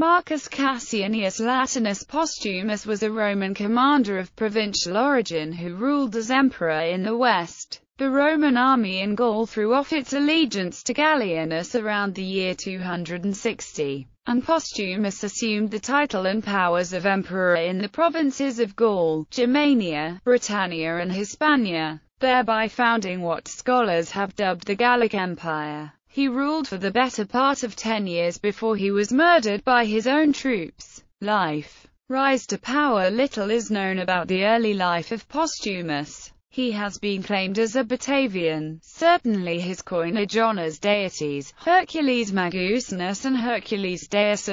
Marcus Cassianius Latinus Postumus was a Roman commander of provincial origin who ruled as emperor in the west. The Roman army in Gaul threw off its allegiance to Gallienus around the year 260, and Postumus assumed the title and powers of emperor in the provinces of Gaul, Germania, Britannia and Hispania, thereby founding what scholars have dubbed the Gallic Empire. He ruled for the better part of ten years before he was murdered by his own troops. Life Rise to power Little is known about the early life of Postumus. He has been claimed as a Batavian. Certainly his coinage honors deities, Hercules Magusanus and Hercules Deus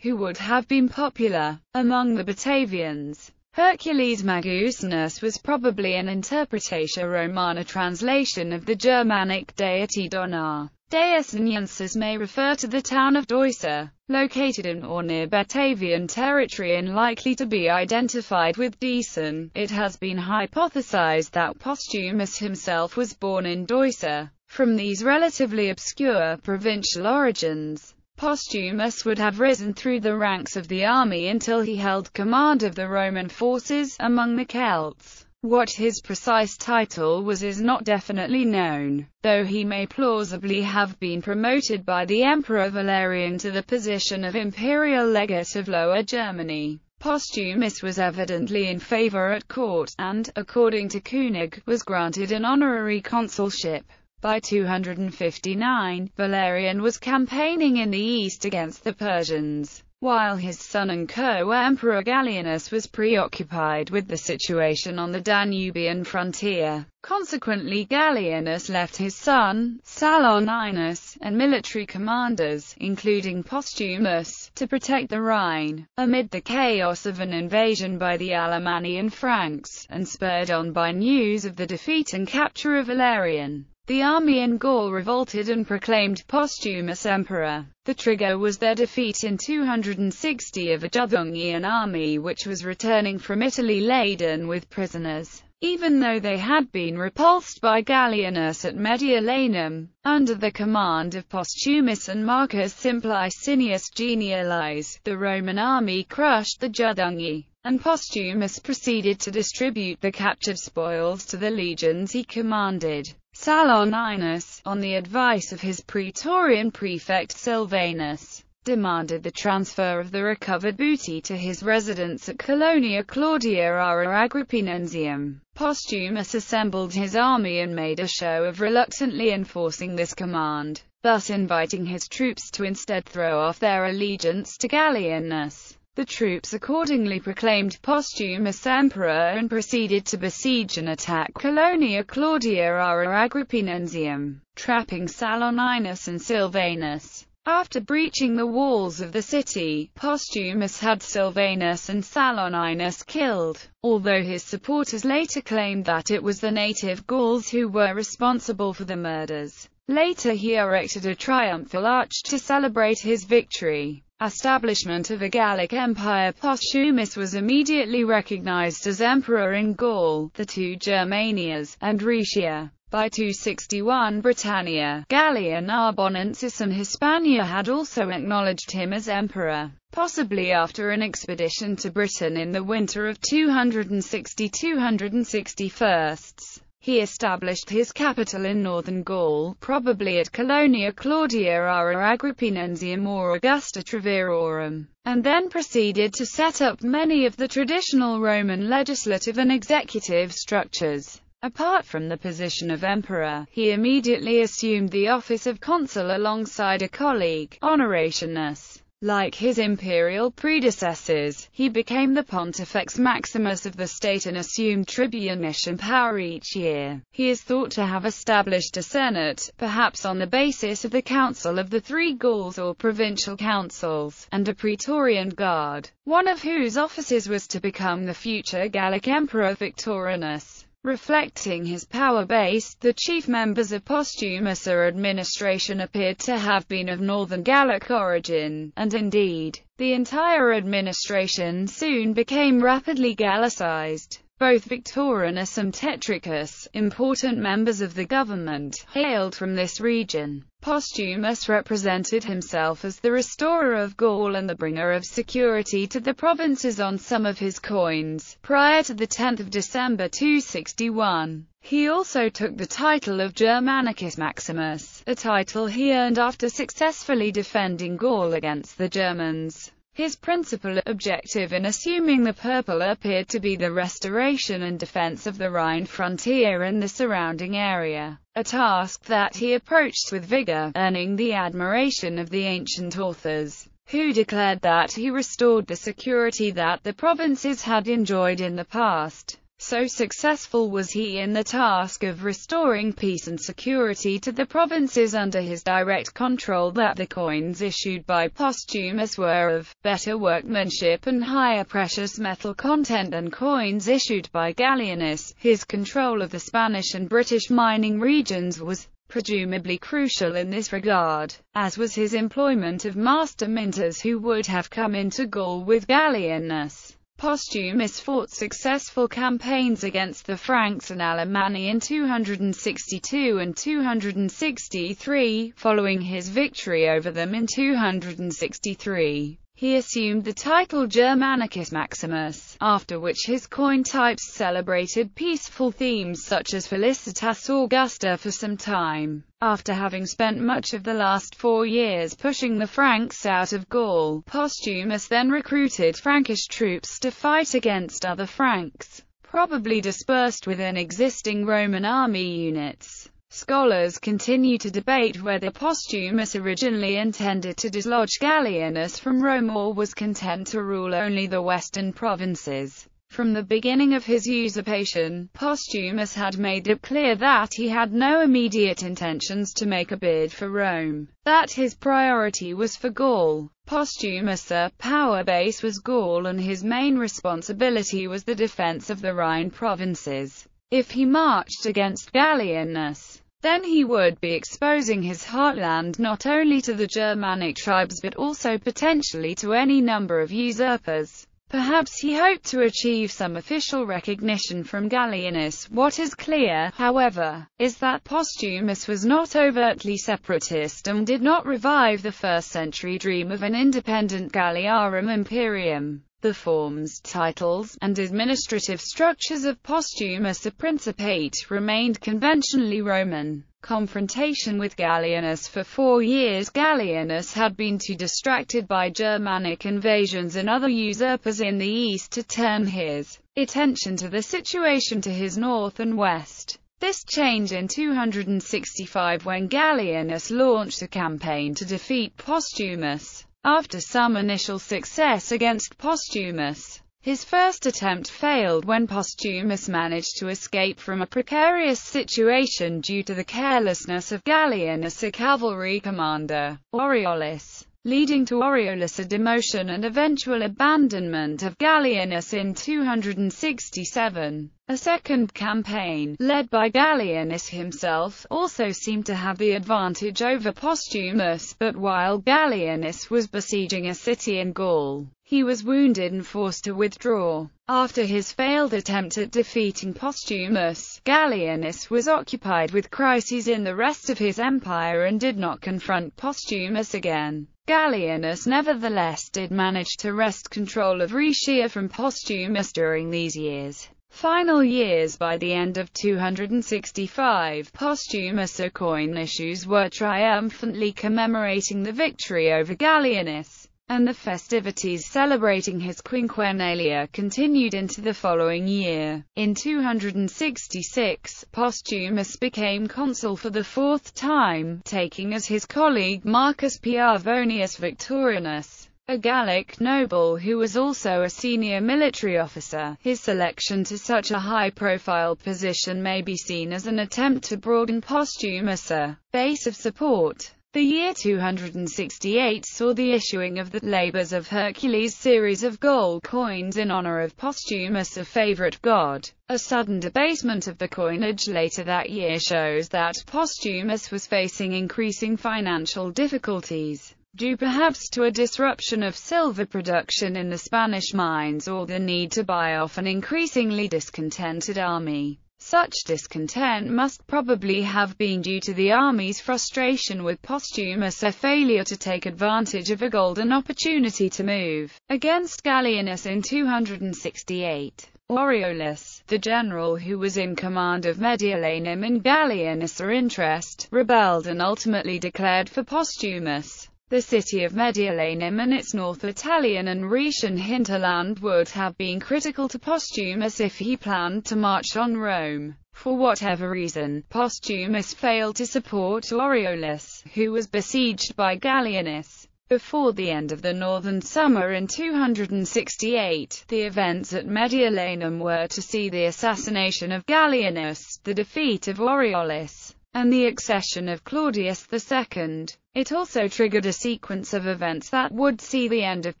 who would have been popular among the Batavians. Hercules Magusanus was probably an interpretatio romana translation of the Germanic deity Donar. Deus may refer to the town of Deusser, located in or near Batavian territory and likely to be identified with Deason. It has been hypothesized that Postumus himself was born in Deusser. From these relatively obscure provincial origins, Postumus would have risen through the ranks of the army until he held command of the Roman forces among the Celts. What his precise title was is not definitely known, though he may plausibly have been promoted by the Emperor Valerian to the position of imperial legate of Lower Germany. Postumus was evidently in favor at court, and, according to Koenig, was granted an honorary consulship. By 259, Valerian was campaigning in the east against the Persians, while his son and co-emperor Gallienus was preoccupied with the situation on the Danubian frontier. Consequently Gallienus left his son, Saturninus, and military commanders, including Postumus, to protect the Rhine, amid the chaos of an invasion by the Alemannian Franks, and spurred on by news of the defeat and capture of Valerian. The army in Gaul revolted and proclaimed Postumus emperor. The trigger was their defeat in 260 of a Juthungian army which was returning from Italy laden with prisoners. Even though they had been repulsed by Gallienus at Mediolanum, under the command of Postumus and Marcus Simplicinius Genialis, the Roman army crushed the Juthungi, and Postumus proceeded to distribute the captured spoils to the legions he commanded. Saturninus, on the advice of his praetorian prefect Silvanus, demanded the transfer of the recovered booty to his residence at Colonia Claudia Ara Agrippinensium. Postumus assembled his army and made a show of reluctantly enforcing this command, thus inviting his troops to instead throw off their allegiance to Gallienus. The troops accordingly proclaimed Postumus emperor and proceeded to besiege and attack Colonia Claudia Ara Agrippinensium, trapping Saturninus and Silvanus. After breaching the walls of the city, Postumus had Silvanus and Saturninus killed, although his supporters later claimed that it was the native Gauls who were responsible for the murders. Later he erected a triumphal arch to celebrate his victory establishment of a Gallic empire Postumus was immediately recognized as emperor in Gaul, the two Germanias, and Rhaetia. By 261 Britannia, Gallia Narbonensis and Hispania had also acknowledged him as emperor, possibly after an expedition to Britain in the winter of 260-261. He established his capital in northern Gaul, probably at Colonia Claudia Ara Agrippinensium or Augusta Treverorum, and then proceeded to set up many of the traditional Roman legislative and executive structures. Apart from the position of emperor, he immediately assumed the office of consul alongside a colleague, Honoratianus. Like his imperial predecessors, he became the Pontifex Maximus of the state and assumed tribunician power each year. He is thought to have established a senate, perhaps on the basis of the Council of the Three Gauls or provincial councils, and a praetorian guard, one of whose offices was to become the future Gallic emperor Victorinus. Reflecting his power base, the chief members of Postumus' administration appeared to have been of northern Gallic origin, and indeed, the entire administration soon became rapidly Gallicized. Both Victorinus and Tetricus, important members of the government, hailed from this region. Postumus represented himself as the restorer of Gaul and the bringer of security to the provinces on some of his coins. Prior to the 10th of December 261, he also took the title of Germanicus Maximus, a title he earned after successfully defending Gaul against the Germans. His principal objective in assuming the purple appeared to be the restoration and defense of the Rhine frontier and the surrounding area, a task that he approached with vigor, earning the admiration of the ancient authors, who declared that he restored the security that the provinces had enjoyed in the past. So successful was he in the task of restoring peace and security to the provinces under his direct control that the coins issued by Postumus were of better workmanship and higher precious metal content than coins issued by Gallienus. His control of the Spanish and British mining regions was presumably crucial in this regard, as was his employment of master minters who would have come into Gaul with Gallienus. Postumus fought successful campaigns against the Franks and Alemanni in 262 and 263, following his victory over them in 263. He assumed the title Germanicus Maximus, after which his coin types celebrated peaceful themes such as Felicitas Augusta for some time. After having spent much of the last four years pushing the Franks out of Gaul, Postumus then recruited Frankish troops to fight against other Franks, probably dispersed within existing Roman army units. Scholars continue to debate whether Postumus originally intended to dislodge Gallienus from Rome or was content to rule only the western provinces. From the beginning of his usurpation, Postumus had made it clear that he had no immediate intentions to make a bid for Rome, that his priority was for Gaul. Postumus' power base was Gaul and his main responsibility was the defense of the Rhine provinces. If he marched against Gallienus, then he would be exposing his heartland not only to the Germanic tribes but also potentially to any number of usurpers. Perhaps he hoped to achieve some official recognition from Gallienus. What is clear, however, is that Postumus was not overtly separatist and did not revive the first-century dream of an independent Galliarum Imperium. The forms, titles, and administrative structures of Postumus Principate remained conventionally Roman. Confrontation with Gallienus For four years Gallienus had been too distracted by Germanic invasions and other usurpers in the east to turn his attention to the situation to his north and west. This changed in 265 when Gallienus launched a campaign to defeat Postumus. After some initial success against Postumus, his first attempt failed when Postumus managed to escape from a precarious situation due to the carelessness of Gallienus, a cavalry commander, Aureolus, leading to Aureolus' demotion and eventual abandonment of Gallienus in 267. A second campaign, led by Gallienus himself, also seemed to have the advantage over Postumus, but while Gallienus was besieging a city in Gaul, he was wounded and forced to withdraw. After his failed attempt at defeating Postumus, Gallienus was occupied with crises in the rest of his empire and did not confront Postumus again. Gallienus nevertheless did manage to wrest control of Rhaetia from Postumus during these years. Final years by the end of 265, Postumus coin issues were triumphantly commemorating the victory over Gallienus, and the festivities celebrating his quinquennalia continued into the following year. In 266, Postumus became consul for the fourth time, taking as his colleague Marcus Piavonius Victorinus a Gallic noble who was also a senior military officer. His selection to such a high-profile position may be seen as an attempt to broaden Postumus' uh, base of support. The year 268 saw the issuing of the Labors of Hercules series of gold coins in honor of Postumus, a favorite god. A sudden debasement of the coinage later that year shows that Postumus was facing increasing financial difficulties. due perhaps to a disruption of silver production in the Spanish mines or the need to buy off an increasingly discontented army. Such discontent must probably have been due to the army's frustration with Postumus' failure to take advantage of a golden opportunity to move against Gallienus in 268. Aureolus, the general who was in command of Mediolanum and Gallienus interest, rebelled and ultimately declared for Postumus. The city of Mediolanum and its North Italian and Rhaetian hinterland would have been critical to Postumus if he planned to march on Rome. For whatever reason, Postumus failed to support Aureolus, who was besieged by Gallienus. Before the end of the northern summer in 268, the events at Mediolanum were to see the assassination of Gallienus, the defeat of Aureolus, and the accession of Claudius II. It also triggered a sequence of events that would see the end of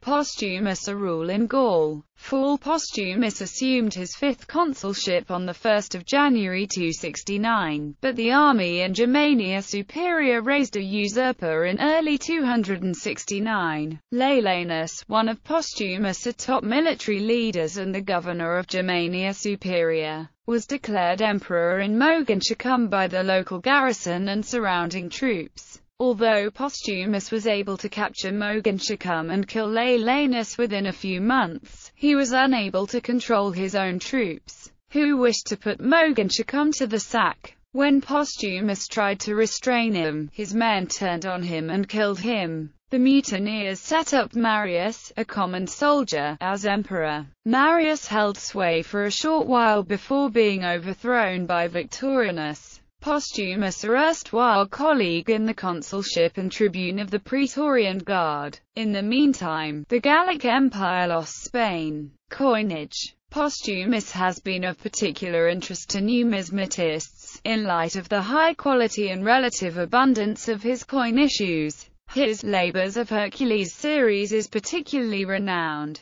Postumus' rule in Gaul. Fall Postumus assumed his fifth consulship on 1 January 269, but the army in Germania Superior raised a usurper in early 269. Laelianus, one of Postumus' top military leaders and the governor of Germania Superior, was declared emperor in Mogontiacum by the local garrison and surrounding troops. Although Postumus was able to capture Mogontiacum and kill Laelianus within a few months, he was unable to control his own troops, who wished to put Mogontiacum to the sack. When Postumus tried to restrain him, his men turned on him and killed him. The mutineers set up Marius, a common soldier, as emperor. Marius held sway for a short while before being overthrown by Victorinus. Postumus, a erstwhile colleague in the consulship and tribune of the Praetorian Guard. In the meantime, the Gallic Empire lost Spain. Coinage Postumus has been of particular interest to numismatists, in light of the high quality and relative abundance of his coin issues. His Labors of Hercules series is particularly renowned.